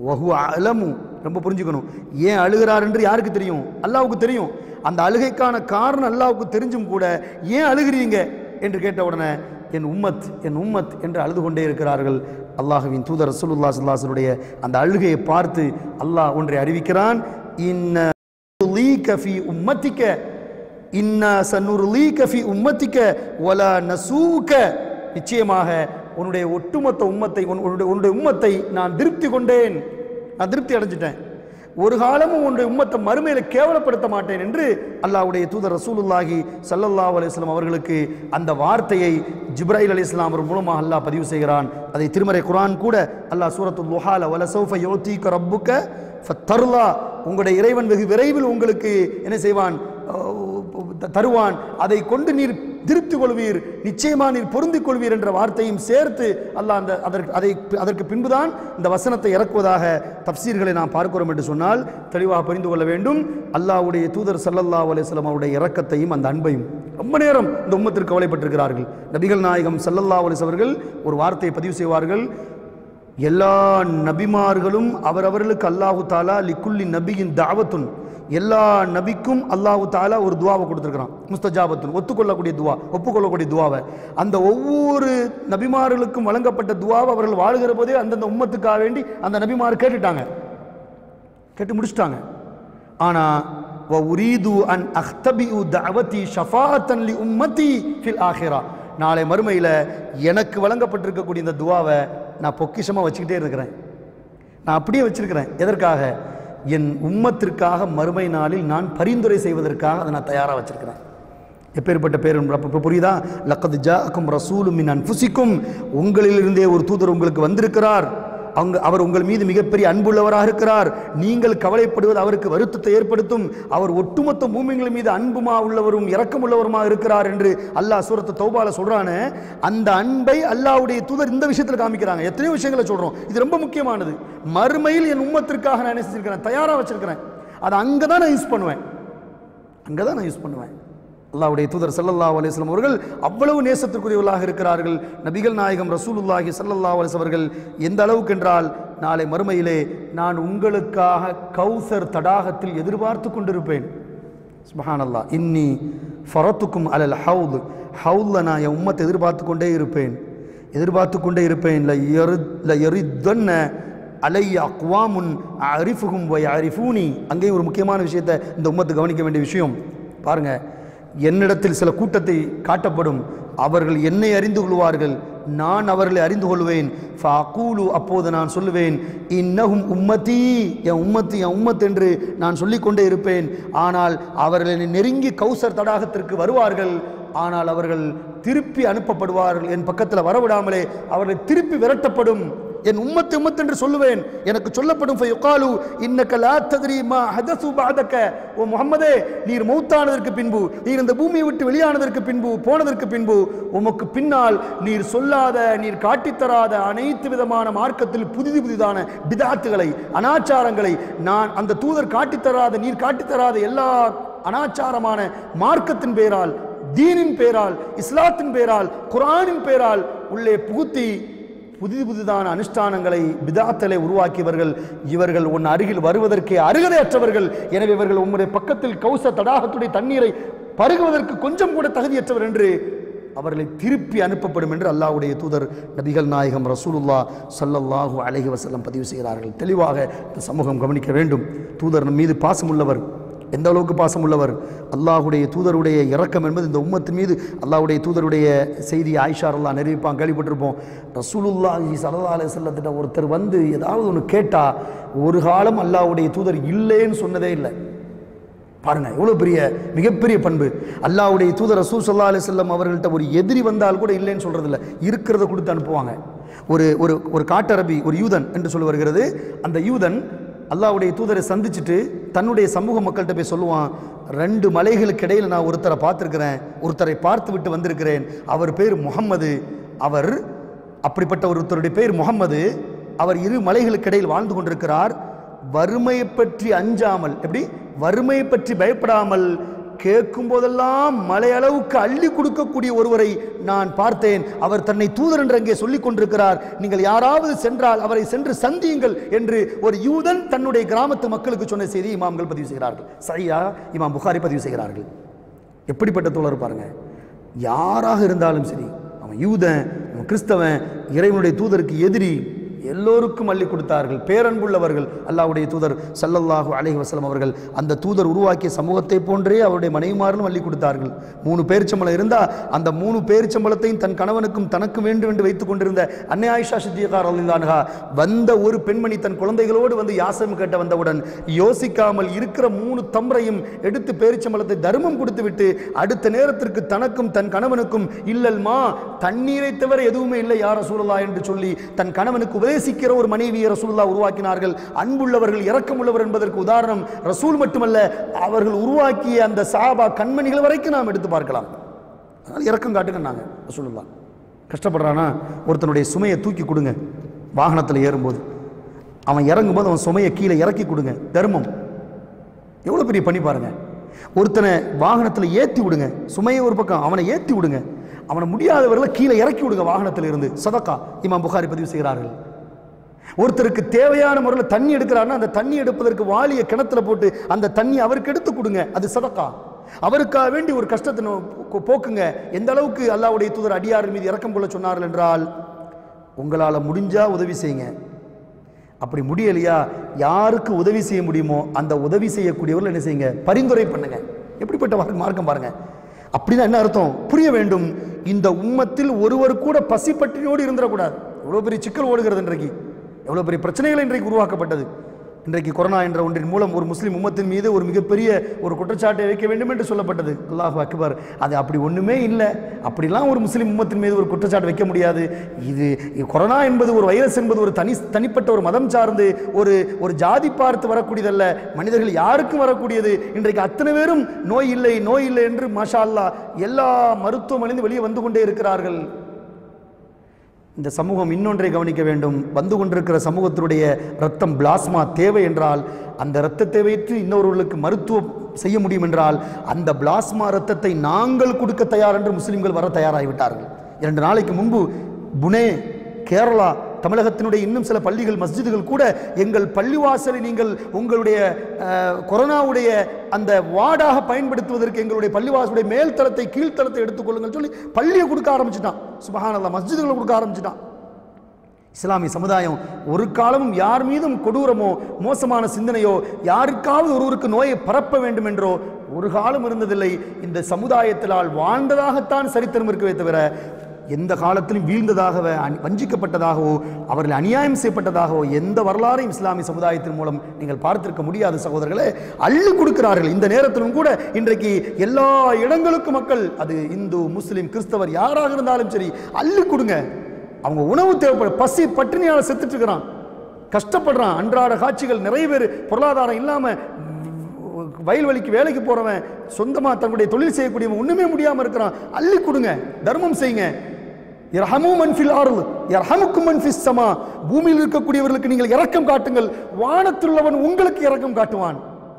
வஹுவ அலமு. ரொம்ப புரிஞ்சுக்கணும். ஏன் அழுகிறார் என்று யாருக்கு தெரியும்? அல்லாவுக்கு தெரியும். அந்த அழுகைக்கான காரணம் அல்லாவுக்கு தெரிஞ்சும் கூட ஏன் அழுகிறீங்க? என்று கேட்ட உடனே என் உம்மத் என் உம்மத் என்று அழுது கொண்டே இருக்கிறார்கள். அல்லாஹுவின் தூதர் ரசூலுல்லாஹி சுல்லாசனுடைய அந்த அழுகையை பார்த்து அல்லாஹ் ஒன்றை அறிவிக்கிறான். இன்ன உம்மத்திக்க இன்னா சன்னுர்லீக கஃபி உம்மத்திக்க வலா நசூக்க. நிச்சயமாக உன்னுடைய ஒட்டுமொத்த உம்மத்தை உன்- உன்னுடைய உன்னுடைய உம்மத்தை நான் திருப்தி கொண்டேன். நான் திருப்தி அடைஞ்சிட்டேன். ஒரு காலமும் உன்னுடைய உம்மத்தை மறுமையில கேவலப்படுத்த மாட்டேன் என்று அல்லாவுடைய தூதர் ரசூலுல்லாஹி சல்லல்லா அலிஸ்லாம் அவர்களுக்கு அந்த வார்த்தையை ஜிப்ராஹில் அலி இஸ்லாம் அவர் மூலமாக அல்லாஹ் பதிவு செய்கிறான். அதை திருமறை குரான் கூட அல்லாஹ் சூரத்து லுஹால வல சௌஃப யுதீக ரப்புக்க ஃபத்தர்லா உங்களுடைய இறைவன் வெகு விரைவில் உங்களுக்கு என்ன செய்வான் தருவான். அதை கொண்டு நீர் திருப்தி கொள்வீர் நிச்சயமா நீர் பொருந்திக் கொள்வீர் என்ற வார்த்தையும் சேர்த்து அல்லாஹ் அந்த அதற்கு அதை அதற்கு பின்புதான் இந்த வசனத்தை இறக்குவதாக தப்சீர்களை நாம் பார்க்கிறோம் என்று சொன்னால் தெளிவாக புரிந்து கொள்ள வேண்டும். அல்லாவுடைய தூதர் சல்லல்லா அலிஸ்லாம் அவருடைய இறக்கத்தையும் அந்த அன்பையும் ரொம்ப நேரம் இந்த உம்மத்திற்கு கவலைப்பட்டிருக்கிறார்கள். நபிகள் நாயகம் சல்லல்லா அலிஸ் அவர்கள் ஒரு வார்த்தையை பதிவு செய்வார்கள். எல்லா நபிமார்களும் அவரவர்களுக்கு அல்லாஹு தாலா லிக்குல்லி நபியின் தாவத்துன் எல்லா நபிக்கும் அல்லாஹு தாலா ஒரு துவாவை கொடுத்துருக்கிறான். முஸ்தஜாபத்துன். ஒத்துக்கொள்ளக்கூடிய துவா ஒப்புக்கொள்ளக்கூடிய துவாவை. அந்த ஒவ்வொரு நபிமார்களுக்கும் வழங்கப்பட்ட துவாவை அவர்கள் வாழுகிற போதே அந்தந்த உம்மத்துக்காக வேண்டி அந்த நபிமார் கேட்டுட்டாங்க. கேட்டு முடிச்சிட்டாங்க. ஆனா வ உரீது அன் அஹ்தபிஉ தஅவதி ஷஃபாத்தன்லி உம்மதி ஃபில் ஆஹிரா நாளை மறுமையில் எனக்கு வழங்கப்பட்டிருக்கக்கூடிய இந்த துவாவை நான் பொக்கிஷமாக வச்சுக்கிட்டே இருக்கிறேன். நான் அப்படியே வச்சுருக்கிறேன். எதற்காக? என் உம்மத்திற்காக மறுமை நாளில் நான் பரிந்துரை செய்வதற்காக அதை நான் தயாராக வச்சுருக்கிறேன். எப்பேற்பட்ட பேர் இப்போ புரியுதா? லக்கது ஜாக்கும் ரசூலும் மின் அன்புசிக்கும் உங்களிலிருந்தே ஒரு தூதர் உங்களுக்கு வந்திருக்கிறார். அவங்க அவர் உங்கள் மீது மிகப்பெரிய அன்புள்ளவராக இருக்கிறார். நீங்கள் கவலைப்படுவது அவருக்கு வருத்தத்தை ஏற்படுத்தும். அவர் ஒட்டுமொத்த மூமிங்கள் மீது அன்புமா உள்ளவரும் இரக்கமுள்ளவருமா இருக்கிறார் என்று அல்லாஹ் சூரத்து தௌபால சொல்றானே. அந்த அன்பை அல்லாஹ்வுடைய தூதர் இந்த விஷயத்தில் காமிக்கிறாங்க. எத்தனையோ விஷயங்களை சொல்றோம். இது ரொம்ப முக்கியமானது. மறுமையில் என் உம்மத்திற்காக நான் என்ன செஞ்சிருக்கிறேன்? தயாரா வச்சிருக்கிறேன். அதை அங்கே தான் நான் யூஸ் பண்ணுவேன். அங்கே தான் நான் யூஸ் பண்ணுவேன். அல்லாவுடைய தூதர் சல்லல்லா அலிஸ்லாம் அவர்கள் அவ்வளவு நேசத்திற்குரியவர்களாக இருக்கிறார்கள். நபிகள் நாயகம் ரசூலுல்லாஹி சல்லல்லா அலிஸ் அவர்கள் எந்த அளவுக்கு என்றால் நாளை மறுமையிலே நான் உங்களுக்காக கௌசர் தடாகத்தில் எதிர்பார்த்து கொண்டிருப்பேன். சுபஹானல்லாஹ். இன்னி ஃபரத்துக்கும் அலல் ஹவுத். ஹவுல்ல நான் என் உம்மத்தை எதிர்பார்த்து கொண்டே இருப்பேன். எதிர்பார்த்து கொண்டே இருப்பேன். ல எரு ல எரிதொன்ன அலைய அக்வாமுன் அரிஃபுகும் வை அரிஃபூனி அங்கேயும் ஒரு முக்கியமான விஷயத்தை இந்த உம்மத்து கவனிக்க வேண்டிய விஷயம். பாருங்கள் என்னிடத்தில் சில கூட்டத்தை காட்டப்படும். அவர்கள் என்னை அறிந்து கொள்வார்கள். நான் அவர்களை அறிந்து கொள்வேன். ஃபஅகூலு அப்போது நான் சொல்லுவேன் இன்னகும் உம்மத்தி என் உம்மத்து என் உம்மத் என்று நான் சொல்லிக்கொண்டே இருப்பேன். ஆனால் அவர்கள் என்னை நெருங்கி கௌசர் தடாகத்திற்கு வருவார்கள். ஆனால் அவர்கள் திருப்பி அனுப்பப்படுவார்கள். என் பக்கத்தில் வரவிடாமலே அவர்கள் திருப்பி விரட்டப்படும். என் உம்மத்து உம்மத்து என்று சொல்லுவேன். எனக்கு சொல்லப்படும் ஃபயுகாலு இன்னக்க லா தத்ரி மா ஹதசு பாதக்க ஓ முஹம்மதே நீர் மௌத்தானதற்கு பின்பு நீர் இந்த பூமியை விட்டு வெளியானதற்கு பின்பு போனதற்கு பின்பு உமக்கு பின்னால் நீர் சொல்லாத நீர் காட்டித்தராத அனைத்து விதமான மார்க்கத்தில் புதிது புதிதான பிதாத்துகளை அனாச்சாரங்களை நான் அந்த தூதர் காட்டித்தராத நீர் காட்டித்தராத எல்லா அனாச்சாரமான மார்க்கத்தின் பேரால் தீனின் பேரால் இஸ்லாத்தின் பேரால் குரானின் பேரால் உள்ளே புகுத்தி புதிது புதிதான அனுஷ்டானங்களை விதாத்தலை உருவாக்கியவர்கள் இவர்கள் உன் அருகில் வருவதற்கே அருகதையற்றவர்கள். எனவே இவர்கள் உம்முடைய பக்கத்தில் கௌச தடாகத்துடைய தண்ணீரை பருகுவதற்கு கொஞ்சம் கூட தகுதியற்றவர் என்று அவர்களை திருப்பி அனுப்பப்படும் என்று அல்லாவுடைய தூதர் நபிகள் நாயகம் ரசூலுல்லா சல்லல்லாஹு அலஹி வசல்லம் பதிவு செய்கிறார்கள். தெளிவாக இந்த சமூகம் கவனிக்க வேண்டும். தூதர் நம் மீது பாசமுள்ளவர். எந்த அளவுக்கு பாசம் உள்ளவர் அல்லாஹுடைய தூதருடைய இறக்கம் என்பது இந்த உம்மத்தின் மீது. அல்லாஹுடைய தூதருடைய செய்தி ஆயிஷா அல்லா நிரூபிப்பான் கேள்விப்பட்டிருப்போம். ரசூலுல்லாஹி ஸல்லல்லாஹு அலி வஸல்லத்திட்ட ஒருத்தர் வந்து ஏதாவது ஒன்று கேட்டா ஒரு காலம் அல்லாஹுடைய தூதர் இல்லைன்னு சொன்னதே இல்லை. பாருங்க எவ்வளோ பெரிய மிகப்பெரிய பண்பு. அல்லாஹ்வுடைய தூதர் ரசூல் சல்லா அலிஸ்லம் அவர்கள்ட்ட ஒரு எதிரி வந்தால் கூட இல்லைன்னு சொல்றது இருக்கிறத கொடுத்து அனுப்புவாங்க. ஒரு ஒரு ஒரு காட்டரபி ஒரு யூதன் என்று சொல்லி வருகிறது. அந்த யூதன் அல்லாவுடைய தூதரை சந்திச்சுட்டு தன்னுடைய சமூக மக்கள்கிட்ட போய் சொல்லுவான் ரெண்டு மலைகளுக்கு இடையில் நான் ஒருத்தரை பார்த்துருக்கிறேன் ஒருத்தரை பார்த்து விட்டு வந்திருக்கிறேன். அவர் பேர் முகம்மது. அவர் அப்படிப்பட்ட ஒருத்தருடைய பேர் முகம்மது. அவர் இரு மலைகளுக்கு இடையில் வாழ்ந்து கொண்டிருக்கிறார். வறுமையை பற்றி அஞ்சாமல் எப்படி? வறுமையை பற்றி பயப்படாமல் கேட்கும் போதெல்லாம் மலையளவுக்கு அள்ளி கொடுக்கக்கூடிய ஒருவரை நான் பார்த்தேன். அவர் தன்னை தூதர் என்று அங்கே சொல்லிக் கொண்டிருக்கிறார். நீங்கள் யாராவது சென்றால் அவரை சென்று சந்தியுங்கள் என்று ஒரு யூதன் தன்னுடைய கிராமத்து மக்களுக்கு சொன்ன செய்தி இமாம்கள் பதிவு செய்கிறார்கள். சரியா? இமாம் புகாரி பதிவு செய்கிறார்கள். எப்படிப்பட்ட தோழர் பாருங்க. யாராக இருந்தாலும் சரி அவன் யூதன் அவன் கிறிஸ்தவன் இறைவனுடைய தூதருக்கு எதிரி எல்லோருக்கும் அள்ளி கொடுத்தார்கள். பேரன்புள்ளவர்கள் அல்லாவுடைய தூதர் சல்லல்லாஹு அலஹி வசலம் அவர்கள் அந்த தூதர் உருவாக்கிய சமூகத்தை போன்றே அவருடைய மனைவிமாரும் அள்ளி கொடுத்தார்கள். மூணு பேரிச்சம்பளம் இருந்தா அந்த மூணு பேரிச்சம்பளத்தையும் தன் கணவனுக்கும் தனக்கு வேண்டும் என்று வைத்துக் கொண்டிருந்த அன்னை ஆயிஷா சித்தியகார் அல்லான்ஹா வந்த ஒரு பெண்மணி தன் குழந்தைகளோடு வந்து யாசம் கேட்ட வந்தவுடன் யோசிக்காமல் இருக்கிற மூணு தம்பரையும் எடுத்து பேரிச்சம்பளத்தை தர்மம் கொடுத்துவிட்டு அடுத்த நேரத்திற்கு தனக்கும் தன் கணவனுக்கும் இல்லல்மா தண்ணீரை தவிர எதுவுமே இல்லை யார சூழலா என்று சொல்லி தன் கணவனுக்கு பிரவேசிக்கிற ஒரு மனைவியை ரசூல்லா உருவாக்கினார்கள். அன்புள்ளவர்கள் இரக்கமுள்ளவர் என்பதற்கு உதாரணம் ரசூல் மட்டுமல்ல அவர்கள் உருவாக்கிய அந்த சாபா கண்மணிகள் வரைக்கும் நாம் எடுத்து பார்க்கலாம். அதனால் இறக்கம் காட்டுங்கன்னாங்க ரசூலுல்லா கஷ்டப்படுறானா? ஒருத்தனுடைய சுமையை தூக்கி கொடுங்க. வாகனத்தில் ஏறும்போது. அவன் இறங்கும்போது அவன் சுமையை கீழே இறக்கி கொடுங்க. தர்மம். எவ்வளோ பெரிய பண்ணி பாருங்க. ஒருத்தனை வாகனத்தில் ஏற்றி விடுங்க. சுமையை ஒரு பக்கம் அவனை ஏற்றி விடுங்க. அவனை முடியாதவர்களை கீழே இறக்கி விடுங்க வாகனத்தில் இருந்து சதக்கா. இமாம் புகாரி பதிவு செய்கிறார்கள். ஒருத்தருக்கு தேவையான முறையில் தண்ணி எடுக்கிறாருன்னா அந்த தண்ணி எடுப்பதற்கு வாளியை கிணத்துல போட்டு அந்த தண்ணி அவருக்கு எடுத்து கொடுங்க. அது சதக்கா. அவருக்காக வேண்டி ஒரு கஷ்டத்தை நோ- போக்குங்க. எந்த அளவுக்கு அல்லாவுடைய தூதர் அடியார் மீது இறக்கம் கொள்ள சொன்னார்கள் என்றால் உங்களால் முடிஞ்சா உதவி செய்யுங்க. அப்படி முடியலையா? யாருக்கு உதவி செய்ய முடியுமோ அந்த உதவி செய்யக்கூடியவர்கள் என்ன செய்யுங்க? பரிந்துரை பண்ணுங்க. எப்படிப்பட்ட மார்க்கம் மார்க்கம் பாருங்க. அப்படின்னா என்ன அர்த்தம்? புரிய வேண்டும். இந்த உம்மத்தில் ஒருவர் கூட பசி பட்டினியோடு இருந்துடக்கூடாது. இவ்வளோ பெரிய சிக்கல் ஓடுகிறது இன்றைக்கு. எவ்வளோ பெரிய பிரச்சனைகள் இன்றைக்கு உருவாக்கப்பட்டது. இன்றைக்கு கொரோனா என்ற ஒன்றின் மூலம் ஒரு முஸ்லீம் உம்மத்தின் மீது ஒரு மிகப்பெரிய ஒரு குற்றச்சாட்டை வைக்க வேண்டும் என்று சொல்லப்பட்டது. அல்லாஹ் அக்பர். அது அப்படி ஒன்றுமே இல்லை. அப்படிலாம் ஒரு முஸ்லீம் உம்மத்தின் மீது ஒரு குற்றச்சாட்டு வைக்க முடியாது. இது கொரோனா என்பது ஒரு வைரஸ் என்பது ஒரு தனி தனிப்பட்ட ஒரு மதம் சார்ந்து ஒரு ஒரு ஜாதி பார்த்து வரக்கூடியதல்ல. மனிதர்கள் யாருக்கும் வரக்கூடியது. இன்றைக்கு அத்தனை பேரும் நோய் இல்லை நோய் இல்லை என்று மாஷா அல்லாஹ் எல்லா மருத்துவமனைந்து வெளியே வந்து கொண்டே இருக்கிறார்கள். இந்த சமூகம் இன்னொன்றை கவனிக்க வேண்டும். வந்து கொண்டிருக்கிற சமூகத்தினுடைய ரத்தம் பிளாஸ்மா தேவை என்றால் அந்த இரத்தத்தை வைத்து இன்னொருவர்களுக்கு மருத்துவம் செய்ய முடியும் என்றால் அந்த பிளாஸ்மா ரத்தத்தை நாங்கள் கொடுக்க தயார் என்று முஸ்லீம்கள் வர தயாராகிவிட்டார்கள். இரண்டு நாளைக்கு முன்பு புனே கேரளா தமிழகத்தினுடைய இன்னும் சில பள்ளிகள் மஸ்ஜிதுகள் கூட எங்கள் பள்ளிவாசலை நீங்கள் உங்களுடைய கொரோனாவுடைய அந்த வார்டாக பயன்படுத்துவதற்கு எங்களுடைய பள்ளிவாசலுடைய மேல்தரத்தை கீழ்த்தரத்தை கீழ்த்தளத்தை எடுத்துக்கொள்ளுங்கள் சொல்லி பள்ளியை கொடுக்க ஆரம்பிச்சிட்டான். சுபஹானல்லாஹ் மஸ்ஜிதுகளை கொடுக்க ஆரம்பிச்சிட்டான். இஸ்லாமிய சமுதாயம் ஒரு காலமும் யார் மீதும் கொடூரமோ மோசமான சிந்தனையோ யாருக்காவது ஒருவருக்கு நோயை பரப்ப வேண்டும் என்றோ ஒரு காலம் இருந்ததில்லை. இந்த சமுதாயத்தினால் வாழ்ந்ததாகத்தான் சரித்திரம் இருக்கவே தவிர எந்த காலத்திலும் வீழ்ந்ததாகவோ வஞ்சிக்கப்பட்டதாகவோ அவர்கள் அநியாயம் செய்யப்பட்டதாகவோ எந்த வரலாறையும் இஸ்லாமிய சமுதாயத்தின் மூலம் நீங்கள் பார்த்திருக்க முடியாது சகோதரர்களே. அள்ளி கொடுக்கிறார்கள். இந்த நேரத்திலும் கூட இன்றைக்கு எல்லா இடங்களுக்கும் மக்கள் அது இந்து முஸ்லீம் கிறிஸ்தவர் யாராக இருந்தாலும் சரி அள்ளி கொடுங்க. அவங்க உணவு தேவைப்பட பசி பட்டினியால் செத்துட்டு இருக்கிறான். கஷ்டப்படுறான். அன்றாட காட்சிகள் நிறைய பேர் பொருளாதாரம் இல்லாமல் வயல்வெளிக்கு வேலைக்கு போறவன் சொந்தமா தன்னுடைய தொழில் செய்யக்கூடியவன் ஒண்ணுமே முடியாம இருக்கிறான். அள்ளி கொடுங்க. தர்மம் செய்யுங்க. இரஹமு மன்ஃபில் ஆறுல் இரஹமுக்கும் மன்ஃபிஸ் சமா. பூமியில் இருக்கக்கூடியவர்களுக்கு நீங்கள் இரக்கம் காட்டுங்கள். வானத்தில் உள்ளவன் உங்களுக்கு இரக்கம் காட்டுவான்.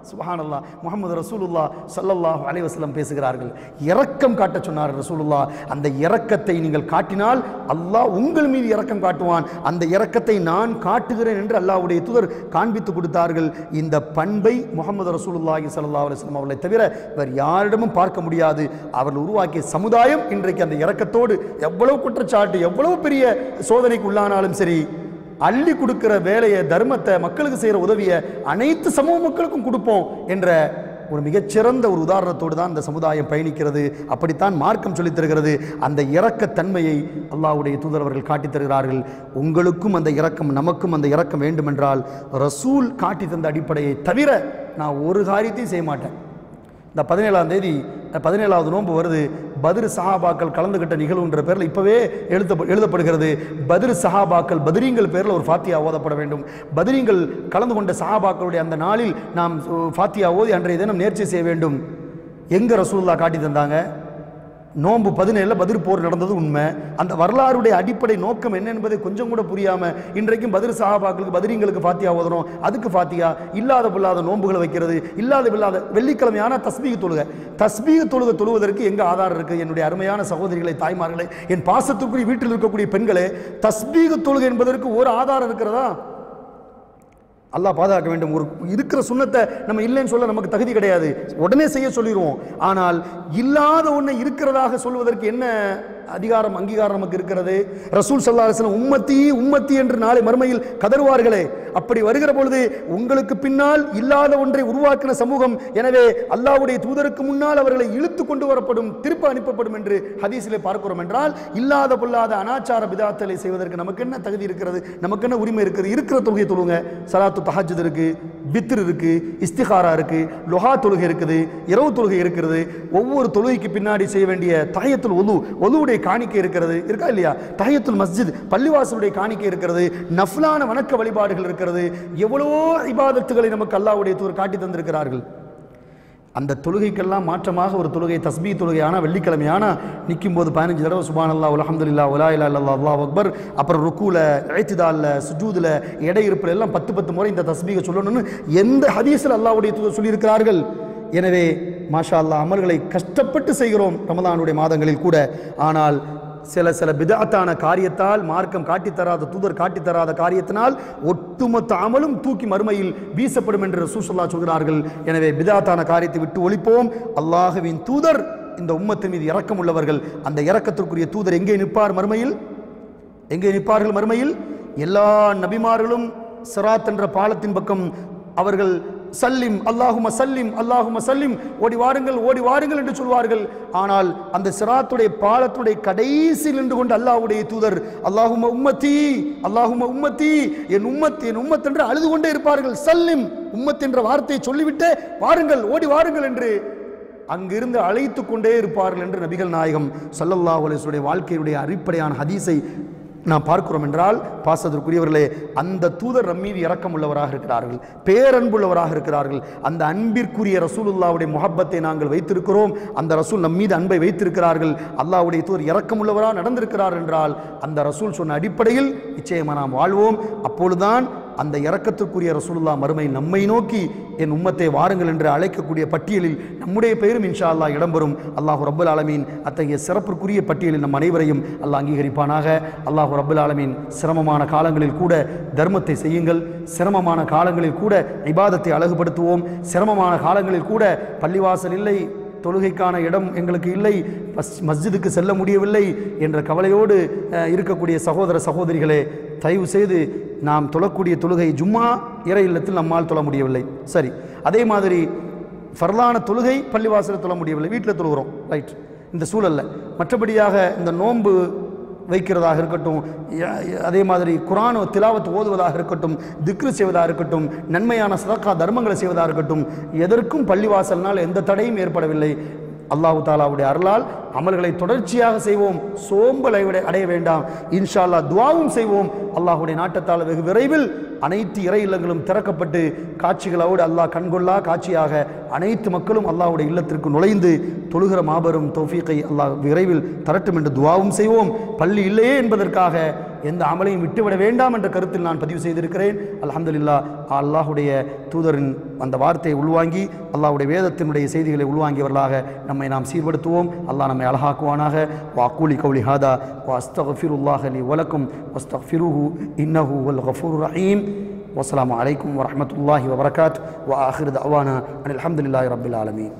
சுபஹானல்லா. முகமது ரசூலுல்லா சல்லல்லாஹ் அலைஹி பேசுகிறார்கள். இரக்கம் காட்ட சொன்னார் ரசூலுல்லா. அந்த இரக்கத்தை நீங்கள் காட்டினால் அல்லாஹ் உங்கள் மீது இரக்கம் காட்டுவான். அந்த இரக்கத்தை நான் காட்டுகிறேன் என்று அல்லாஹ்வுடைய தூதர் காண்பித்து கொடுத்தார்கள். இந்த பண்பை முகமது ரசூலுல்லாஹி சல்லா அலுவலம் அவர்களை தவிர வேறு யாரிடமும் பார்க்க முடியாது. அவர்கள் உருவாக்கிய சமுதாயம் இன்றைக்கு அந்த இரக்கத்தோடு எவ்வளவு குற்றச்சாட்டு எவ்வளவு பெரிய சோதனைக்கு உள்ளானாலும் சரி அள்ளி கொடுக்கிற வேலையை தர்மத்தை மக்களுக்கு செய்கிற உதவியை அனைத்து சமூக மக்களுக்கும் கொடுப்போம் என்ற ஒரு மிகச்சிறந்த ஒரு உதாரணத்தோடு தான் இந்த சமுதாயம் பயணிக்கிறது. அப்படித்தான் மார்க்கம் சொல்லித் தருகிறது. அந்த இரக்கத்தன்மையை அல்லாவுடைய தூதரவர்கள் காட்டித் தருகிறார்கள். உங்களுக்கும் அந்த இரக்கம் நமக்கும் அந்த இரக்கம் வேண்டுமென்றால் ரசூல் காட்டி தந்த அடிப்படையை தவிர நான் ஒரு காரியத்தையும் செய்ய மாட்டேன். இந்த பதினேழாம் தேதி பதினேழாவது நோன்பு வருது. பதிர் சஹாபாக்கள் கலந்துகிட்ட நிகழ்வுன்ற பேரில் இப்போவே எழுத எழுதப்படுகிறது. பதிர் சஹாபாக்கள் பதிரீங்கள் பேரில் ஒரு ஃபாத்தியா ஓதப்பட வேண்டும். பதிரீங்கள் கலந்து கொண்ட சஹாபாக்களுடைய அந்த நாளில் நாம் ஃபாத்தியா ஓதி அன்றைய தினம் நேர்ச்சி செய்ய வேண்டும். எங்கே ரசூல்லா காட்டி தந்தாங்க? நோன்பு பதினேழில் பதிர் போர் நடந்தது உண்மை. அந்த வரலாறுடைய அடிப்படை நோக்கம் என்ன என்பதை கொஞ்சம் கூட புரியாமல் இன்றைக்கும் பதிர் சஹாபாக்களுக்கு பதிரிங்களுக்கு ஃபாத்தியா ஓதுறோம். அதுக்கு ஃபாத்தியா இல்லாத பில்லாத நோன்புகளை வைக்கிறது இல்லாத பில்லாத வெள்ளிக்கிழமையான தஸ்மீக தொழுகை. தஸ்பீக தொழுகை தொழுவதற்கு எங்கே ஆதாரம் இருக்குது என்னுடைய அருமையான சகோதரிகளை தாய்மார்களை என் பாசத்துக்குரிய வீட்டில் இருக்கக்கூடிய பெண்களே தஸ்பீக தொழுகை என்பதற்கு ஒரு ஆதாரம் இருக்கிறதா? அல்லாஹ் பாதுகாக்க வேண்டும். ஒரு இருக்கிற சுண்ணத்தை நம்ம இல்லைன்னு சொல்ல நமக்கு தகுதி கிடையாது. உடனே செய்ய சொல்லிடுவோம் ஆனால் இல்லாத ஒன்று இருக்கிறதாக சொல்வதற்கு என்ன அதிகாரம் அங்கீகாரம் நமக்கு இருக்கிறது. ரசூல் சல்லா உம்மத்தி உம்மத்தி என்று நாளை மறுமையில் கதறுவார்களே. அப்படி வருகிற பொழுது உங்களுக்கு பின்னால் இல்லாத ஒன்றை உருவாக்கின சமூகம் எனவே அல்லாவுடைய தூதருக்கு முன்னால் அவர்களை இழுத்து கொண்டு வரப்படும் திருப்ப அனுப்பப்படும் என்று ஹதீஸிலே பார்க்கிறோம் என்றால் இல்லாத பொல்லாத அனாச்சார பிதாத்தலை செய்வதற்கு நமக்கு என்ன தகுதி இருக்கிறது? நமக்கு என்ன உரிமை இருக்கிறது? இருக்கிற தொகையை தொழுங்க. சலாத்து தஹஜ்ஜுத் இருக்குது பித்ர் இருக்கு இஸ்திகாரா இருக்கு லொஹா தொழுகை இருக்குது இரவு தொழுகை இருக்கிறது ஒவ்வொரு தொழுகைக்கு பின்னாடி செய்ய வேண்டிய தஹயத்துல் ஒலு ஒலுவுடைய காணிக்கை இருக்கிறது இருக்கா இல்லையா? தஹயத்துல் மஸ்ஜித் பள்ளிவாசலுடைய காணிக்கை இருக்கிறது நஃப்லான வணக்க வழிபாடுகள் இருக்கிறது எவ்வளவோ இபாதத்துகளை நமக்கு அல்லாவுடைய தூர் காட்டி தந்திருக்கிறார்கள். அந்த தொழுகைக்கெல்லாம் மாற்றமாக ஒரு தொழுகை தஸ்பீ தொழுகை ஆனால் வெள்ளிக்கிழமை ஆனால் நிற்கும் போது பதினஞ்சு தடவை சுபான் அல்லா அலமதுல்லா உலா இல்லா இல்லா அல்லாஹ் அக்பர். அப்புறம் ருக்கூல இழைத்துதாலில் சுஜூதில் எடை இருப்பில் எல்லாம் பத்து பத்து முறை இந்த தஸ்பீகை சொல்லணும்னு எந்த ஹதீஸில் அல்லாவுடைய சொல்லியிருக்கிறார்கள்? எனவே மாஷா அல்லாஹ் அமல்களை கஷ்டப்பட்டு செய்கிறோம் ரமதானுடைய மாதங்களில் கூட. ஆனால் சில சில பிதாத்தான காரியத்தால் மார்க்கம் காட்டித் தராத தூதர் காட்டித்தராத காரியத்தினால் ஒட்டுமொத்த அமலும் தூக்கி மறுமையில் வீசப்படும் என்று ரசூலுல்லாஹ் சொல்கிறார்கள். எனவே பிதாத்தான காரியத்தை விட்டு ஒழிப்போம். அல்லாஹுவின் தூதர் இந்த உம்மத்தின் மீது இறக்கம் உள்ளவர்கள். அந்த இறக்கத்திற்குரிய தூதர் எங்கே நிற்பார் மறுமையில்? எங்கே நிற்பார்கள் மறுமையில்? எல்லா நபிமார்களும் சிராத் என்ற பாலத்தின் பக்கம். அவர்கள் சல்லிம் அல்லாஹும சல்லிம் அல்லாஹும சல்லிம். ஓடி வாருங்கள் ஓடி வாருங்கள் என்று சொல்வார்கள். ஆனால் அந்த சிராத்துடைய பாலத்துடைய கடைசியில் நின்று கொண்டு அல்லாஹ்வுடைய தூதர் அல்லாஹும உம்மத்தி அல்லாஹும உம்மத்தி என் உம்மத் என் உம்மத் என்று அழுது கொண்டே இருப்பார்கள். சல்லிம் உம்மத் என்ற வார்த்தையை சொல்லிவிட்டு வாருங்கள் ஓடி வாருங்கள் என்று அங்கிருந்து அழைத்து கொண்டே இருப்பார்கள் என்று நபிகள் நாயகம் சல்லல்லாஹ் அலைஹி வாழ்க்கையுடைய அடிப்படையான ஹதீஸை நாம் பார்க்கிறோம் என்றால் பாசத்திற்குரியவர்களே அந்த தூதர் மீது இறக்கம் உள்ளவராக இருக்கிறார்கள் பேரன்புள்ளவராக இருக்கிறார்கள். அந்த அன்பிற்குரிய ரசூலுல்லாவுடைய முகப்பத்தை நாங்கள் வைத்திருக்கிறோம். அந்த ரசூல் நம் மீது அன்பை வைத்திருக்கிறார்கள். அல்லாவுடைய தூதர் இறக்கமுள்ளவராக நடந்திருக்கிறார் என்றால் அந்த ரசூல் சொன்ன அடிப்படையில் நிச்சயமாக நாம் வாழ்வோம். அப்பொழுதுதான் அந்த இறக்கத்துக்குரிய ரசூலுல்லா மறுமை நம்மை நோக்கி என் உம்மத்தை வாருங்கள் என்று அழைக்கக்கூடிய பட்டியலில் நம்முடைய பெயரும் இன்ஷா அல்லாஹ் இடம்பெறும். அல்லாஹு ரபுல் ஆலமீன் அத்தகைய சிறப்பிற்குரிய பட்டியலில் நம் அனைவரையும் அல்லாஹ் அங்கீகரிப்பானாக. அல்லாஹு ரபுல் ஆலமீன் சிரமமான காலங்களில் கூட தர்மத்தை செய்யுங்கள். சிரமமான காலங்களில் கூட இபாதத்தை அழகுபடுத்துவோம். சிரமமான காலங்களில் கூட பள்ளிவாசல் இல்லை தொழுகைக்கான இடம் எங்களுக்கு இல்லை. மஸ் மஸ்ஜிதுக்கு செல்ல முடியவில்லை என்ற கவலையோடு இருக்கக்கூடிய சகோதர சகோதரிகளே தயவு செய்து நாம் தொழக்கூடிய தொழுகை ஜும்மா இறை இல்லத்தில் நம்மால் தொழ முடியவில்லை. சரி அதே மாதிரி ஃபர்லான தொழுகை பள்ளிவாசலில் தொழ முடியவில்லை. வீட்டில் தொழுகிறோம். ரைட். இந்த சூழல்ல. மற்றபடியாக இந்த நோன்பு வைக்கிறதாக இருக்கட்டும் அதே மாதிரி குரான் திலாவத் ஓதுவதாக இருக்கட்டும் திக்ரு செய்வதாக இருக்கட்டும் நன்மையான சதக்கா தர்மங்களை செய்வதாக இருக்கட்டும் எதற்கும் பள்ளிவாசல்னால் எந்த தடையும் ஏற்படவில்லை. அல்லாஹு தாலாவுடைய அருளால் அமல்களை தொடர்ச்சியாக செய்வோம் சோம்பலை விட அடைய வேண்டாம். இன்ஷா அல்லாஹ் துவாவும் செய்வோம். அல்லாஹுடைய நாட்டத்தால் வெகு விரைவில் அனைத்து இறை இல்லங்களும் திறக்கப்பட்டு காட்சிகளோடு அல்லாஹ் கண்கொள்ளா காட்சியாக அனைத்து மக்களும் அல்லாஹுடைய இல்லத்திற்கு நுழைந்து தொழுகிற மாபெரும் தொஃபீக்கை அல்லாஹ் விரைவில் தரட்டும் என்று துவாவும் செய்வோம். பள்ளி இல்லையே என்பதற்காக எந்த அமலையும் விட்டுவிட வேண்டாம் என்ற கருத்தில் நான் பதிவு செய்திருக்கிறேன். அலமதுல்லா அல்லாஹுடைய தூதரின் அந்த வார்த்தையை உள்வாங்கி அல்லாஹுடைய வேதத்தினுடைய செய்திகளை உள்வாங்கியவர்களாக நம்மை நாம் சீர்படுத்துவோம். அல்லாஹ் நம்மை அழகாக்குவானாக. வாக்கூலி கௌலி ஹாதா வா அஸ்தஃபிருல்லாஹ் வலக்கும் வஸ்தஃபிருஹு இன்னஹு வல் கஃபூர் ரஹீம். வஸ்லாம் அலைக்கும் வரமத்துல்லாஹி வபரகாத். வா ஆஹிர் தஅவானா அனில் ஹம்துலில்லாஹி ரப்பில் ஆலமீன்.